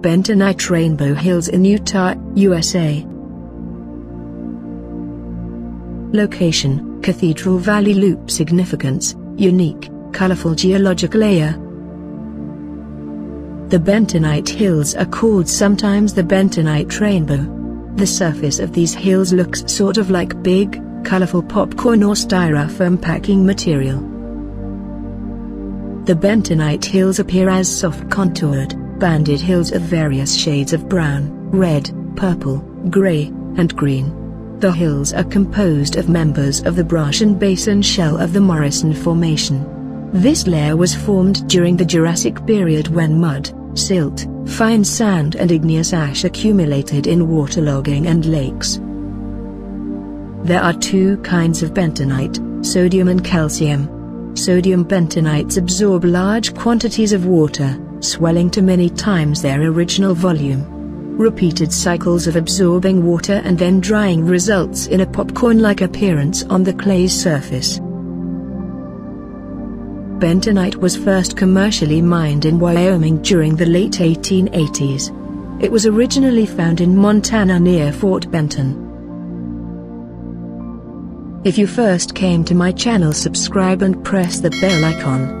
Bentonite Rainbow Hills in Utah, USA. Location, Cathedral Valley Loop Significance, Unique, colorful geological layer. The Bentonite Hills are called sometimes the Bentonite Rainbow. The surface of these hills looks sort of like big, colorful popcorn or styrofoam packing material. The bentonite hills appear as soft contoured, banded hills of various shades of brown, red, purple, gray, and green. The hills are composed of members of the Brassian Basin shell of the Morrison Formation. This layer was formed during the Jurassic period when mud, silt, fine sand and igneous ash accumulated in waterlogging and lakes. There are two kinds of bentonite, sodium and calcium. Sodium bentonites absorb large quantities of water, swelling to many times their original volume. Repeated cycles of absorbing water and then drying results in a popcorn-like appearance on the clay's surface. Bentonite was first commercially mined in Wyoming during the late 1880s. It was originally found in Montana near Fort Benton. If you first came to my channel subscribe and press the bell icon.